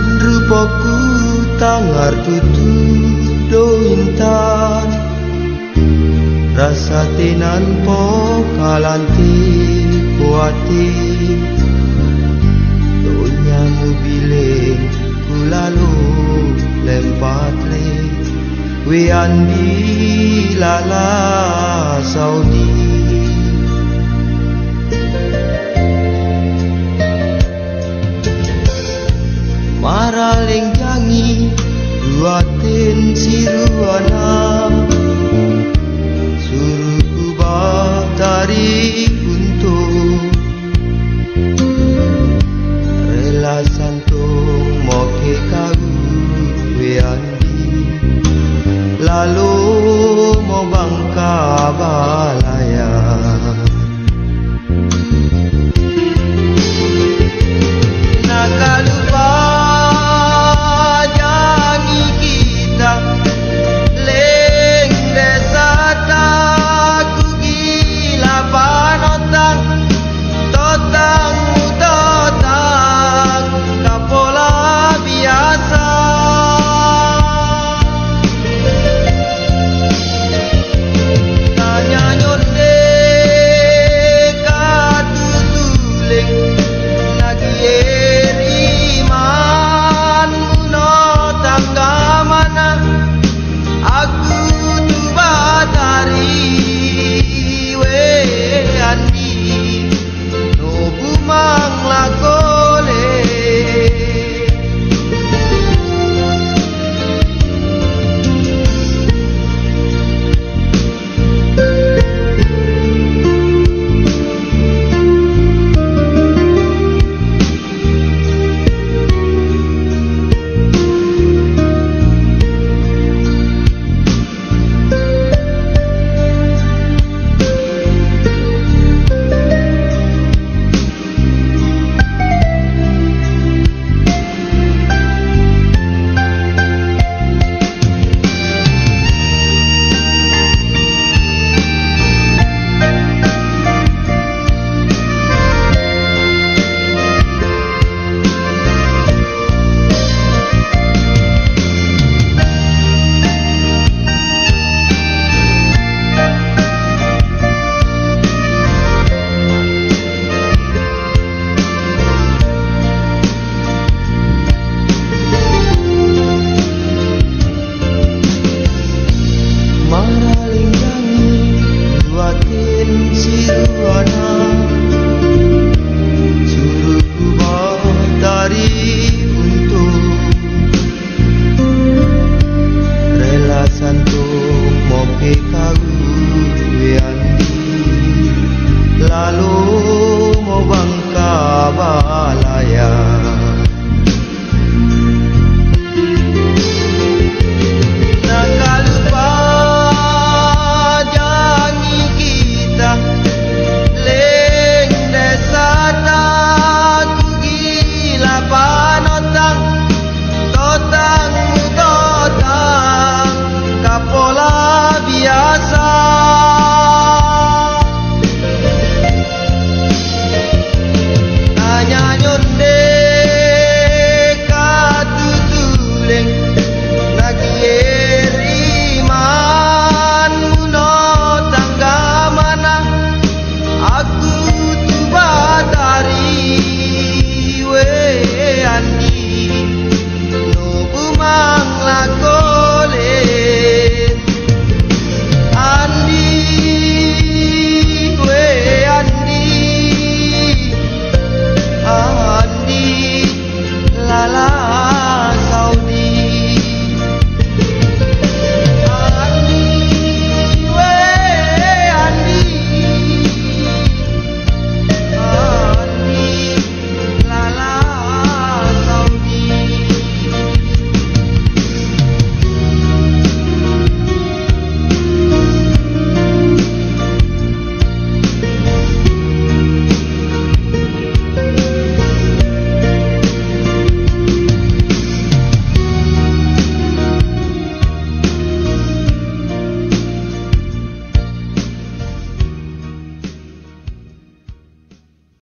rupaku tangar tutu do intan. Rasa tenan po kalanti kuati. Donya mobiling kulalu lempat le. Wiandi lala Saudi Maraling jangi Duatin siruana Suruh kubah